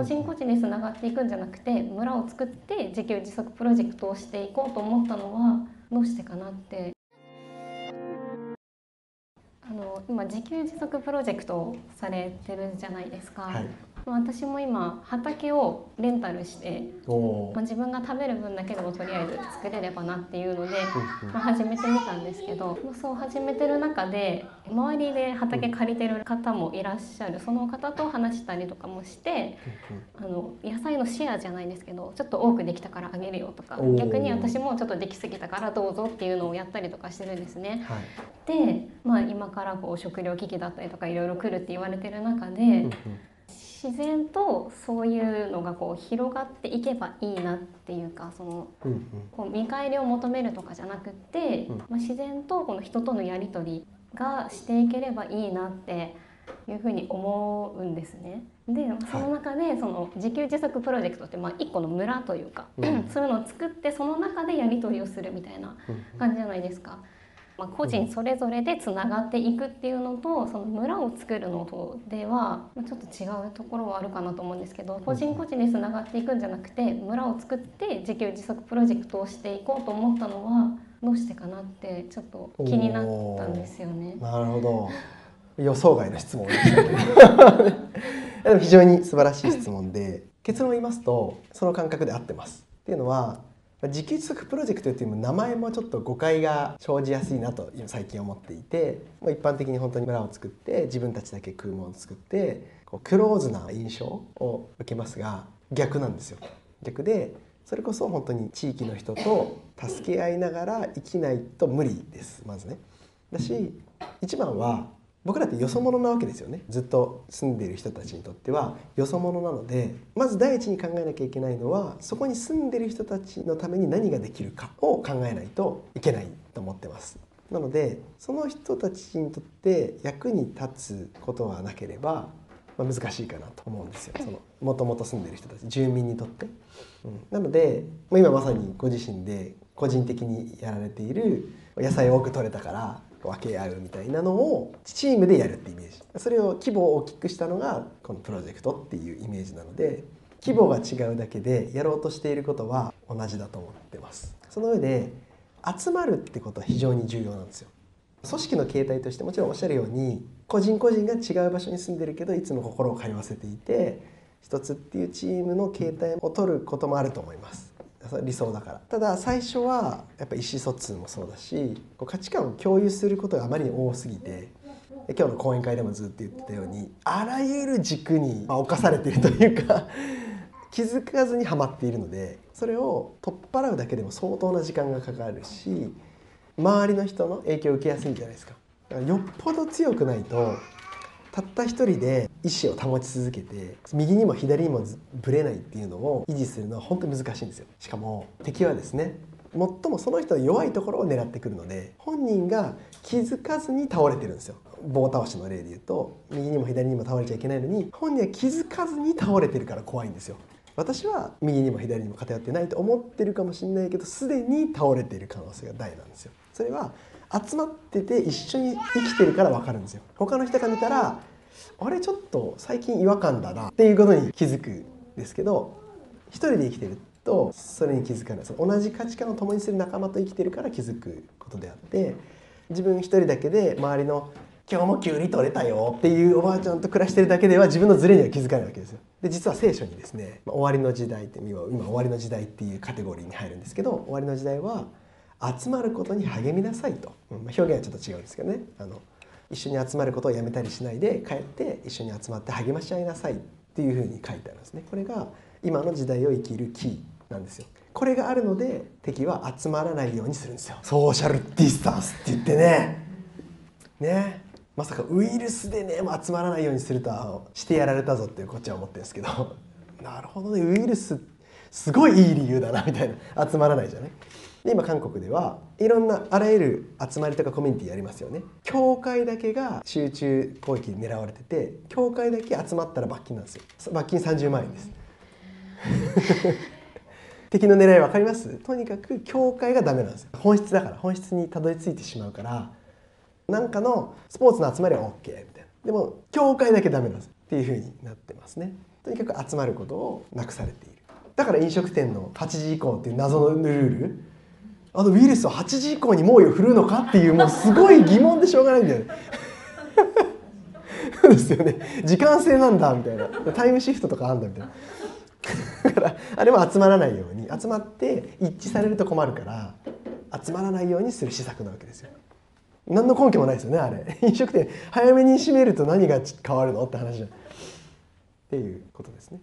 個人個人につながっていくんじゃなくて村を作って自給自足プロジェクトをしていこうと思ったのはどうしてかなって。あの今自給自足プロジェクトをされてるじゃないですか、はい、私も今畑をレンタルして、まあ、自分が食べる分だけでもとりあえず作れればなっていうので、まあ、始めてみたんですけどそう始めてる中で周りで畑借りてる方もいらっしゃる。その方と話したりとかもしてあの野菜のシェアじゃないんですけどちょっと多くできたからあげるよとか逆に私もちょっとできすぎたからどうぞっていうのをやったりとかしてるんですね。はい、で、まあ、今からこう食料危機だったりとかいろいろ来るって言われてる中で。自然とそういうのがこう広がっていけばいいなっていうかその、こう見返りを求めるとかじゃなくって、まあ、自然とこの人とのやり取りがしていければいいなっていうふうに思うんですね。でその中でその自給自足プロジェクトってまあ一個の村というか、そういうのを作ってその中でやり取りをするみたいな感じじゃないですか。まあ、個人それぞれでつながっていくっていうのとその村を作るのとではちょっと違うところはあるかなと思うんですけど個人個人でつながっていくんじゃなくて村を作って自給自足プロジェクトをしていこうと思ったのはどうしてかなってちょっと気になったんですよね。なるほど。予想外の質問でした でも非常に素晴らしい質問で結論を言いますとその感覚で合ってます。っていうのは自給自足プロジェクトっていう名前もちょっと誤解が生じやすいなと最近思っていて一般的に本当に村を作って自分たちだけ空門を作ってこうクローズな印象を受けますが逆なんですよ。逆でそれこそ本当に地域の人と助け合いながら生きないと無理ですまずね。だし一番は僕らってよそ者なわけですよね。ずっと住んでいる人たちにとっては。よそ者なのでまず第一に考えなきゃいけないのはそこに住んでる人たちのために何ができるかを考えないといけないと思ってます。なのでその人たちにとって役に立つことはなければ、まあ、難しいかなと思うんですよ。そのもともと住んでる人たち住民にとって、うん、なので、まあ、今まさにご自身で個人的にやられている野菜多く取れたから分け合うみたいなのをチームでやるってイメージ。それを規模を大きくしたのがこのプロジェクトっていうイメージなので規模が違うだけでやろうとしていることは同じだと思ってます。その上で集まるってことは非常に重要なんですよ。組織の形態としてもちろんおっしゃるように個人個人が違う場所に住んでるけどいつも心を通わせていて一つっていうチームの形態を取ることもあると思います。理想だからただ最初はやっぱ意思疎通もそうだし価値観を共有することがあまりに多すぎて今日の講演会でもずっと言ってたようにあらゆる軸に侵されているというか 気づかずにはまっているのでそれを取っ払うだけでも相当な時間がかかるし周りの人の影響を受けやすいんじゃないですか。だからよっぽど強くないとたった一人で意思を保ち続けて右にも左にもぶれないっていうのを維持するのは本当に難しいんですよ。しかも敵はですね最もその人の弱いところを狙ってくるので本人が気づかずに倒れてるんですよ。棒倒しの例で言うと右にも左にも倒れちゃいけないのに本人は気づかずに倒れてるから怖いんですよ。私は右にも左にも偏ってないと思ってるかもしれないけどすでに倒れている可能性が大なんですよ。それは集まってて一緒に生きてるから分かるんですよ。他の人が見たらあれちょっと最近違和感だなっていうことに気づくんですけど一人で生きてるとそれに気づかない。その同じ価値観を共にする仲間と生きてるから気づくことであって自分一人だけで周りの「今日もきゅうり取れたよ」っていうおばあちゃんと暮らしてるだけでは自分のズレには気づかないわけですよ。で実は聖書にですね「終わりの時代」って今「終わりの時代」っていうカテゴリーに入るんですけど終わりの時代は「集まることに励みなさいと、うん、表現はちょっと違うんですけどね。あの一緒に集まることをやめたりしないで帰って一緒に集まって励まし合いなさいっていうふうに書いてあるんですね。これが今の時代を生きるキーなんですよ。これがあるので敵は集まらないようにするんですよ。ソーシャルディスタンスって言ってね。ねまさかウイルスでね集まらないようにするとはしてやられたぞってこっちは思ってるんですけど。なるほどねウイルスすごいいい理由だなみたいな集まらないじゃない？で今韓国ではいろんなあらゆる集まりとかコミュニティやりますよね。教会だけが集中攻撃に狙われてて教会だけ集まったら罰金なんですよ。罰金30万円です。敵の狙い分かります？とにかく教会がダメなんです本質だから本質にたどり着いてしまうからなんかのスポーツの集まりは OK みたいな。でも教会だけダメなんです。っていうふうになってますね。とにかく集まることをなくされている。だから飲食店の8時以降っていう謎のルール。あのウイルスは8時以降に猛威を振るうのかっていうもうすごい疑問でしょうがないんだよね。ですよね。時間制なんだみたいな。タイムシフトとかあんだみたいな。だからあれも集まらないように。集まって一致されると困るから集まらないようにする施策なわけですよ。何の根拠もないですよねあれ。飲食店早めに閉めると何が変わるのって話じゃん。っていうことですね。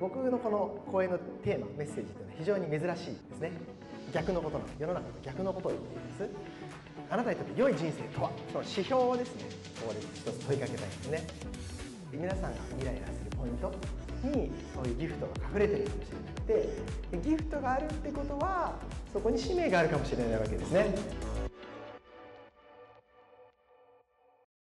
僕のこの講演のテーマメッセージっていうのは非常に珍しいですね。逆のことなんです。世の中と逆のことを言っています。あなたにとって良い人生とは？その指標をですね。ここで一つ問いかけたいんですね。皆さんがイライラするポイント。にそういうギフトが隠れてるかもしれなくてギフトがあるってことはそこに使命があるかもしれないわけですね。